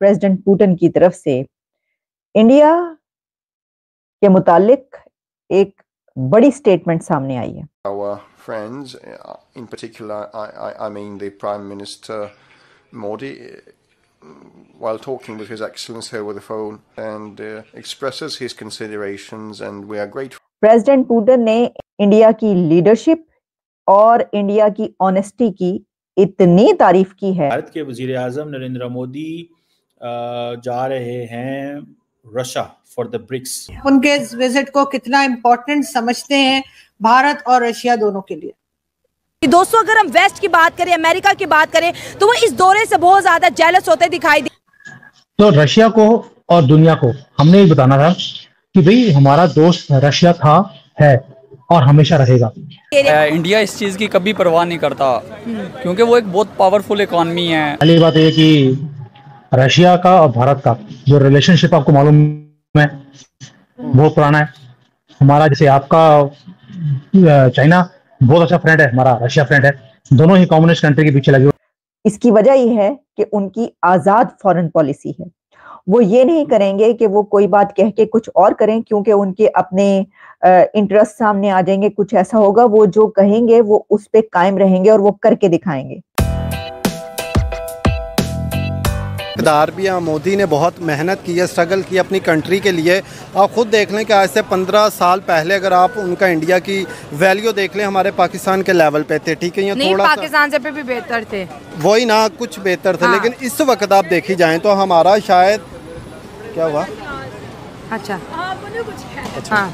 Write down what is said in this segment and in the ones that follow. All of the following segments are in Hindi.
प्रेसिडेंट पुतिन की तरफ़ से इंडिया के मुतालिक एक बड़ी स्टेटमेंट सामने आई है Our friends, uh, in particular, I, I, I mean the Prime Minister Modi, uh, while talking with His Excellency over the phone, and uh, expresses his considerations, and we are grateful. President Putin ने इंडिया की लीडरशिप और इंडिया की ऑनेस्टी की इतनी तारीफ़ की है भारत के वज़ीर आज़म नरेंद्र मोदी अ, जा रहे हैं रशिया फॉर द ब्रिक्स उनके इस विज़िट को कितना इम्पोर्टेंट समझते हैं भारत और रशिया दोनों के लिए? दोस्तों अगर हम वेस्ट की बात करें अमेरिका की बात करें तो वो इस दौरे से बहुत ज़्यादा जेलस होते दिखाई दे तो रशिया को और दुनिया को हमने ये बताना था कि भाई हमारा दोस्त रशिया था है और हमेशा रहेगा। इंडिया इस चीज़ की कभी परवाह नहीं करता क्योंकि वो एक बहुत पावरफुल इकॉनमी है। पहली बात ये कि रशिया का और भारत का जो रिलेशनशिप आपको मालूम है, बहुत पुराना है। हमारा जैसे आपका चाइना बहुत अच्छा फ्रेंड है, हमारा रशिया फ्रेंड है। दोनों ही कम्युनिस्ट कंट्री के पीछे लगे हुए इसकी वजह ये है कि उनकी आज़ाद फॉरेन पॉलिसी है। वो ये नहीं करेंगे कि वो कोई बात कह के कुछ और करें, क्योंकि उनके अपने इंटरेस्ट सामने आ जाएँगे, कुछ ऐसा होगा, वो जो कहेंगे, वो उस पर कायम रहेंगे और वो करके दिखाएँगे। इकदार भी हैं। मोदी ने बहुत मेहनत की है स्ट्रगल की अपनी कंट्री के लिए। आप खुद देख लें कि आज से पंद्रह साल पहले अगर आप उनका इंडिया की वैल्यू देख लें हमारे पाकिस्तान के लेवल पे थे ठीक है? ये थोड़ा पाकिस्तान से पे भी बेहतर थे। वही ना कुछ बेहतर थे हाँ। लेकिन इस वक्त आप देखी जाएँ तो हमारा शायद क्या हुआ? अच्छा। हाँ।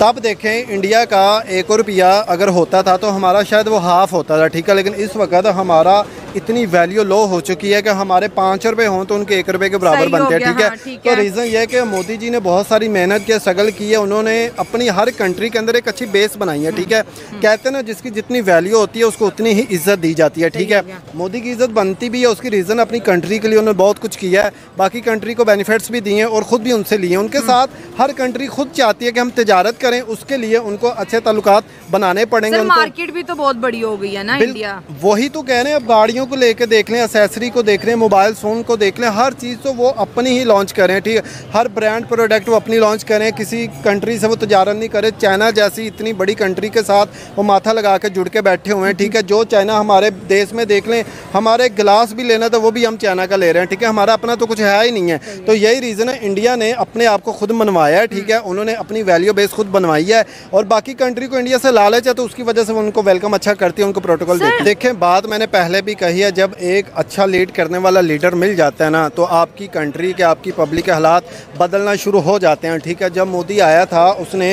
तब देखें इंडिया का एक रुपया अगर होता था तो हमारा शायद वो हाफ़ होता था ठीक है? लेकिन इस वक्त हमारा इतनी वैल्यू लो हो चुकी है कि हमारे पाँच रुपए हों तो उनके एक रुपए के बराबर बनते हैं ठीक है? हाँ, तो रीज़न ये है कि मोदी जी ने बहुत सारी मेहनत की स्ट्रगल की है उन्होंने अपनी हर कंट्री के अंदर एक अच्छी बेस बनाई है ठीक है? हम्म, कहते हैं ना जिसकी जितनी वैल्यू होती है उसको उतनी ही इज़्ज़त दी जाती है ठीक है? मोदी की इज़्ज़त बनती भी है उसकी रीज़न अपनी कंट्री के लिए उन्होंने बहुत कुछ किया है। बाकी कंट्री को बेनिफिट्स भी दिए हैं और ख़ुद भी उनसे लिए हैं। उनके हम्म। साथ हर कंट्री खुद चाहती है कि हम तजारत करें उसके लिए उनको अच्छे ताल्लुकात बनाने पड़ेंगे सर मार्केट भी तो बहुत बड़ी हो गई है ना इंडिया। वही तो कह रहे हैं अब गाड़ियों को लेके देख लें एसेसरी को देख लें मोबाइल फ़ोन को देख लें हर चीज़ तो वो अपनी ही लॉन्च करें ठीक है? हर ब्रांड प्रोडक्ट वो अपनी लॉन्च करें किसी कंट्री से वो तजारत नहीं करें चाइना जैसी इतनी बड़ी कंट्री के साथ वो माथा लगा के जुड़ के बैठे हुए हैं ठीक है? जो चाइना हमारे देश में देख लें हमारे गिलास भी लेना था वो भी हम चाइना का ले रहे हैं ठीक है? हमारा अपना तो कुछ है ही नहीं है। तो यही रीज़न है इंडिया ने अपने आप को खुद मनवाया है ठीक है? उन्होंने अपनी वैल्यू बेस खुद बनवाई है और बाकी कंट्री को इंडिया से लालच है तो उसकी वजह से वो उनको वेलकम अच्छा करती है उनको प्रोटोकॉल देती है। देखें बात मैंने पहले भी कही है जब एक अच्छा लीड करने वाला लीडर मिल जाता है ना तो आपकी कंट्री के आपकी पब्लिक के हालात बदलना शुरू हो जाते हैं। ठीक है जब मोदी आया था उसने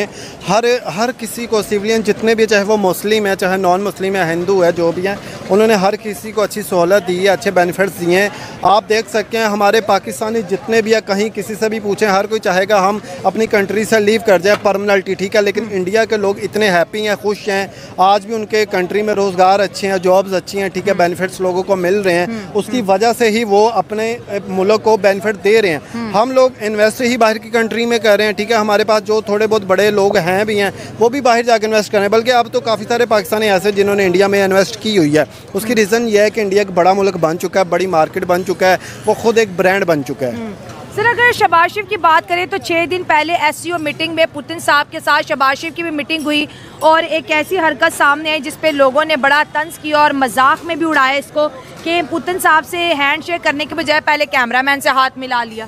हर हर किसी को सिविलियन जितने भी चाहे वो मुस्लिम है चाहे नॉन मुस्लिम है हिंदू है जो भी हैं उन्होंने हर किसी को अच्छी सहूलत दी है अच्छे बेनिफिट्स दिए हैं। आप देख सकते हैं हमारे पाकिस्तानी जितने भी है कहीं किसी से भी पूछें हर कोई चाहेगा हम अपनी कंट्री से लीव कर जाए परमानेंटली ठीक है लेकिन इंडिया के लोग इतने हैप्पी हैं खुश हैं आज भी उनके कंट्री में रोज़गार अच्छे हैं जॉब्स अच्छी हैं ठीक है बेनिफिट्स लोगों को मिल रहे हैं। उसकी वजह से ही वो अपने मुल्क को बेनिफिट दे रहे हैं। हम लोग इन्वेस्ट ही बाहर की कंट्री में कर रहे हैं, ठीक है, हमारे पास जो थोड़े बहुत बड़े लोग हैं भी हैं, वो भी बाहर जाकर इन्वेस्ट कर रहे हैं। बल्कि अब तो काफ़ी सारे पाकिस्तानी ऐसे जिन्होंने इंडिया में इन्वेस्ट की हुई है। उसकी रीज़न ये है कि इंडिया एक बड़ा मुल्क बन चुका है, बड़ी मार्केट बन चुका है, वो खुद एक ब्रांड बन चुका है। सर, अगर शबाज शरीफ की बात करें तो छः दिन पहले एस मीटिंग में पुतिन साहब के साथ शबाज शरीफ की भी मीटिंग हुई और एक ऐसी हरकत सामने आई जिस पे लोगों ने बड़ा तंज किया और मज़ाक में भी उड़ाया इसको कि पुतिन साहब से हैंड शेक करने के बजाय पहले कैमरामैन से हाथ मिला लिया।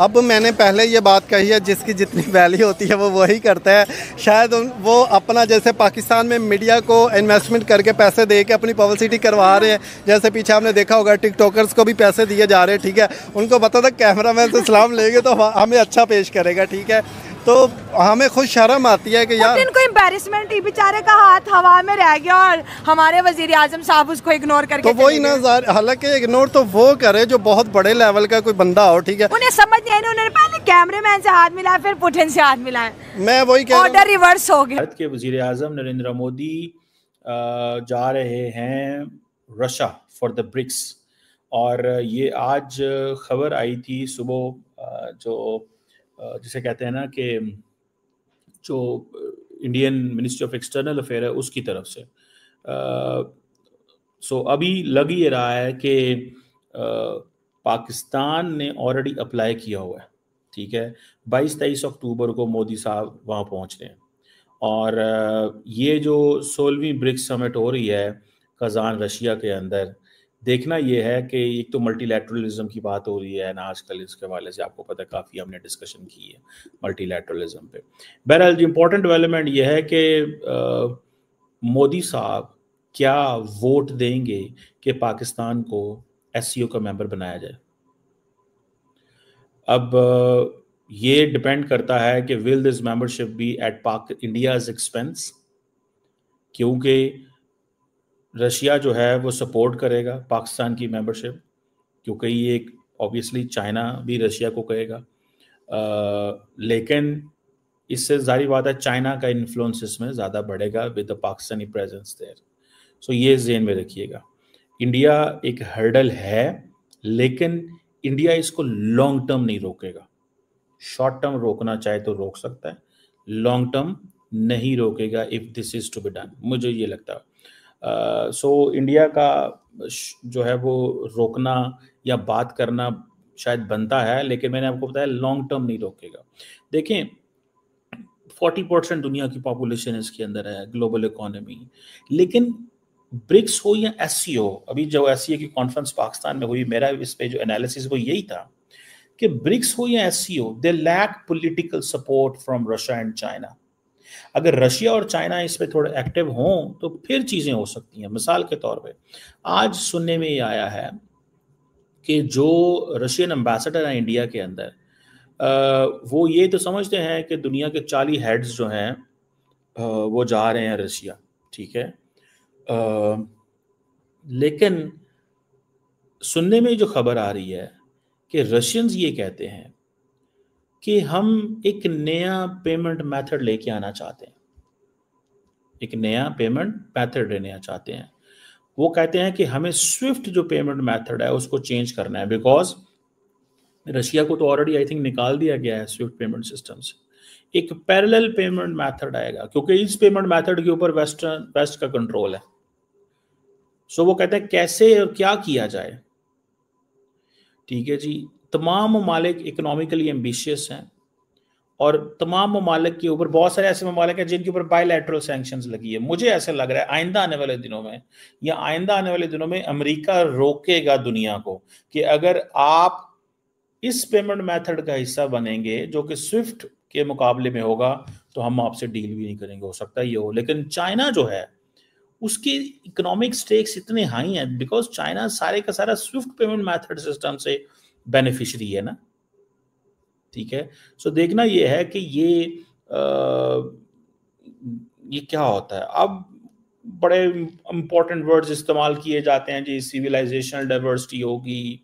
अब मैंने पहले ये बात कही है जिसकी जितनी वैल्यू होती है वो वही करता है। शायद उन, वो अपना जैसे पाकिस्तान में मीडिया को इन्वेस्टमेंट करके पैसे दे के अपनी पब्लिसिटी करवा रहे हैं। जैसे पीछे आपने देखा होगा टिकटॉकर्स को भी पैसे दिए जा रहे हैं ठीक है? उनको पता था कैमरा मैन से सलाम लेंगे तो हमें अच्छा पेश करेगा ठीक है? तो हमें खुद शर्म आती है कि यार पुतिन को एम्बेरसमेंट ही बेचारे का हाथ हवा में रह गया और हमारे वज़ीर आज़म साहब उसको इग्नोर करके तो वही ना हालाँकि इग्नोर तो वो करे जो बहुत बड़े लेवल का कोई बंदा हो ठीक है? उन्हें समझ नहीं आई उन्होंने पहले कैमरामैन से हाथ मिलाया फिर पुतिन से हाथ मिलाया। मैं वही कह ऑर्डर रिवर्स हो गया। भारत के वज़ीर आज़म नरेंद्र मोदी जा रहे हैं रशिया फॉर द ब्रिक्स और ये आज खबर आई थी सुबह जो जिसे कहते हैं ना कि जो Indian ministry of external affair है, उसकी तरफ़ से। सो अभी लग ये रहा है कि पाकिस्तान ने ऑलरेडी अप्लाई किया हुआ है, ठीक है? बाईस तेईस अक्टूबर को मोदी साहब वहाँ पहुँच रहे हैं। और ये जो सोलहवीं ब्रिक्स समिट हो रही है कजान रशिया के अंदर देखना ये है कि एक तो मल्टीलैटरलिज्म की बात हो रही है ना, आजकल इसके हवाले से आपको पता है काफ़ी हमने डिस्कशन की है मल्टीलैटरलिज्म पे। बहरहाल इंपॉर्टेंट डेवलपमेंट ये है कि मोदी साहब क्या वोट देंगे कि पाकिस्तान को एस का मेंबर बनाया जाए? अब ये डिपेंड करता है कि will this membership be at Pak India's expense क्योंकि रशिया जो है वो सपोर्ट करेगा पाकिस्तान की मेंबरशिप क्योंकि ये एक ऑब्वियसली चाइना भी रशिया को कहेगा। लेकिन इससे जारी बात है, चाइना का इन्फ्लुएंस इसमें ज़्यादा बढ़ेगा with the Pakistani presence there so ये जेन में रखिएगा। इंडिया एक हर्डल है, लेकिन इंडिया इसको लॉन्ग टर्म नहीं रोकेगा। शॉर्ट टर्म रोकना चाहे तो रोक सकता है लॉन्ग टर्म नहीं रोकेगा if this is to be done मुझे ये लगता है। सो इंडिया का जो है वो रोकना या बात करना शायद बनता है, लेकिन मैंने आपको बताया लॉन्ग टर्म नहीं रोकेगा। देखें फोर्टी परसेंट दुनिया की पॉपुलेशन इसके अंदर है ग्लोबल इकोनॉमी लेकिन ब्रिक्स हो या एस अभी जो एस की कॉन्फ्रेंस पाकिस्तान में हुई, मेरा इस पे जो एनालिसिस वो यही था कि ब्रिक्स हो या SCO they lack political support from Russia and China अगर रशिया और चाइना इस पर थोड़े एक्टिव हों तो फिर चीज़ें हो सकती हैं। मिसाल के तौर पे आज सुनने में ये आया है कि जो रशियन एम्बेसडर हैं इंडिया के अंदर आ, वो ये तो समझते हैं कि दुनिया के चालीस हेड्स जो हैं वो जा रहे हैं रशिया ठीक है? आ, लेकिन सुनने में जो खबर आ रही है कि रशियंस ये कहते हैं कि हम एक नया पेमेंट मेथड लेके आना चाहते हैं। एक नया पेमेंट मेथड लेना चाहते हैं। वो कहते हैं कि हमें स्विफ्ट जो पेमेंट मेथड है, उसको चेंज करना है बिकॉज़ रशिया को तो ऑलरेडी आई थिंक निकाल दिया गया है स्विफ्ट पेमेंट सिस्टम से एक पैरेलल पेमेंट मेथड आएगा, क्योंकि इस पेमेंट मेथड के ऊपर वेस्टर्न वेस्ट का कंट्रोल है। सो so वो कहते हैं, कैसे और क्या किया जाए? ठीक है जी। तमाम ममालिक इकनॉमिकली एम्बिशियस हैं और तमाम ममालिक के ऊपर बहुत सारे ऐसे ममालिक हैं जिनके ऊपर बायोलैटरल सैंक्शन लगी है। मुझे ऐसा लग रहा है आइंदा आने वाले दिनों में या आइंदा आने वाले दिनों में अमेरिका रोकेगा दुनिया को कि अगर आप इस पेमेंट मेथड का हिस्सा बनेंगे जो कि स्विफ्ट के मुकाबले में होगा तो हम आपसे डील भी नहीं करेंगे, हो सकता है ये हो। लेकिन चाइना जो है, उसकी इकोनॉमिक स्टेक्स इतने हाई हैं बिकॉज़ चाइना सारे का सारा स्विफ्ट पेमेंट मेथड सिस्टम से बेनिफिशरी है ना? ठीक है? सो देखना ये है कि ये आ, ये क्या होता है? अब बड़े इंपॉर्टेंट वर्ड्स इस्तेमाल किए जाते हैं जी सिविलाइजेशनल डाइवर्सिटी होगी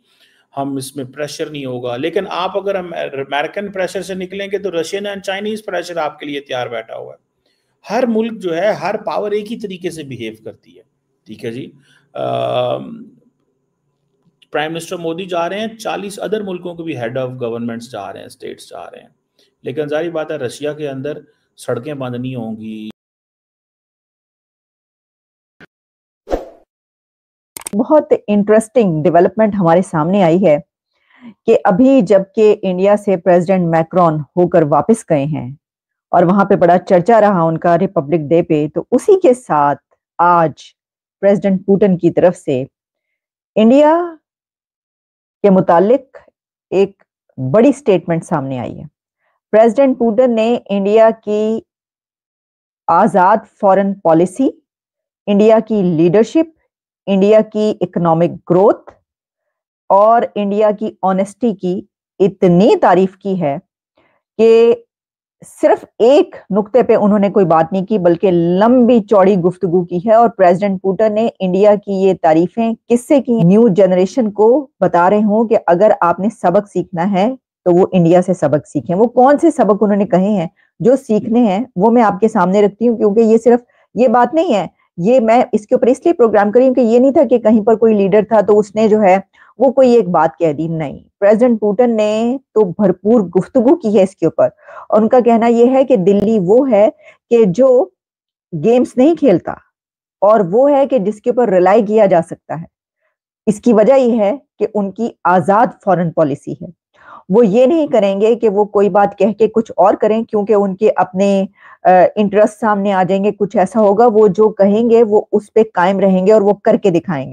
हम इसमें प्रेशर नहीं होगा। लेकिन आप अगर अमेरिकन प्रेशर से निकलेंगे तो रशियन एंड चाइनीज़ प्रेशर आपके लिए तैयार बैठा हुआ है। हर मुल्क जो है हर पावर एक ही तरीके से बिहेव करती है। ठीक है जी? प्राइम मिनिस्टर मोदी जा रहे हैं, चालीस अदर मुल्कों के भी हेड ऑफ़ गवर्नमेंट्स जा रहे हैं स्टेट्स जा रहे हैं। लेकिन जारी बात है, रशिया के अंदर सड़कें बंद नहीं होंगी। बहुत इंटरेस्टिंग डेवलपमेंट हमारे सामने आई है कि अभी जबकि इंडिया से प्रेसिडेंट मैक्रॉन होकर वापस गए हैं और वहाँ पे बड़ा चर्चा रहा उनका रिपब्लिक डे पे तो उसी के साथ आज प्रेसिडेंट पुतिन की तरफ़ से इंडिया के मुतालिक एक बड़ी स्टेटमेंट सामने आई है। प्रेसिडेंट पुतिन ने इंडिया की आज़ाद फॉरेन पॉलिसी इंडिया की लीडरशिप इंडिया की इकोनॉमिक ग्रोथ और इंडिया की ऑनेस्टी की इतनी तारीफ़ की है कि सिर्फ़ एक नुक्ते पे उन्होंने कोई बात नहीं की, बल्कि लंबी चौड़ी गुफ्तगु की है और प्रेसिडेंट पुटर ने इंडिया की ये तारीफें किससे की न्यू जनरेशन को बता रहे हूँ कि अगर आपने सबक सीखना है तो वो इंडिया से सबक सीखें। वो कौन से सबक उन्होंने कहे हैं? जो सीखने हैं, वो मैं आपके सामने रखती हूँ, क्योंकि ये सिर्फ़, ये बात नहीं है। ये मैं इसके ऊपर इसलिए प्रोग्राम करी कि ये नहीं था कि कहीं पर कोई लीडर था तो उसने जो है वो कोई एक बात कह दी, नहीं प्रेसिडेंट पुटन ने तो भरपूर गुफ्तगु की है इसके ऊपर। और उनका कहना यह है कि दिल्ली वो है कि जो गेम्स नहीं खेलता और वो है कि जिसके ऊपर रिलाई किया जा सकता है। इसकी वजह यह है कि उनकी आज़ाद फॉरेन पॉलिसी है। वो ये नहीं करेंगे कि वो कोई बात कह के कुछ और करें, क्योंकि उनके अपने इंटरेस्ट सामने आ जाएँगे। कुछ ऐसा होगा, वो जो कहेंगे वो उस पर कायम रहेंगे और वो करके दिखाएँगे।